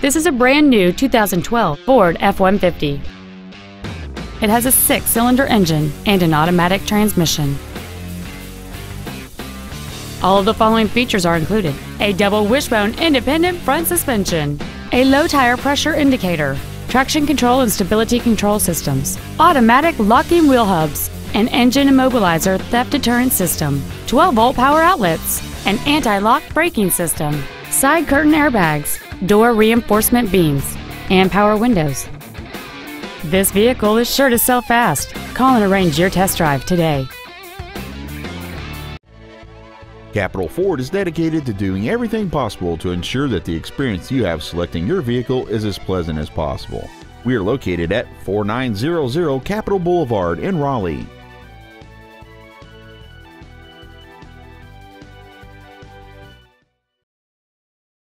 This is a brand new 2012 Ford F-150. It has a six-cylinder engine and an automatic transmission. All of the following features are included. A double wishbone independent front suspension, a low tire pressure indicator, traction control and stability control systems, automatic locking wheel hubs, an engine immobilizer theft deterrent system, 12 volt power outlets, an anti-lock braking system, side curtain airbags, door reinforcement beams, and power windows. This vehicle is sure to sell fast. Call and arrange your test drive today. Capital Ford is dedicated to doing everything possible to ensure that the experience you have selecting your vehicle is as pleasant as possible. We are located at 4900 Capital Boulevard in Raleigh.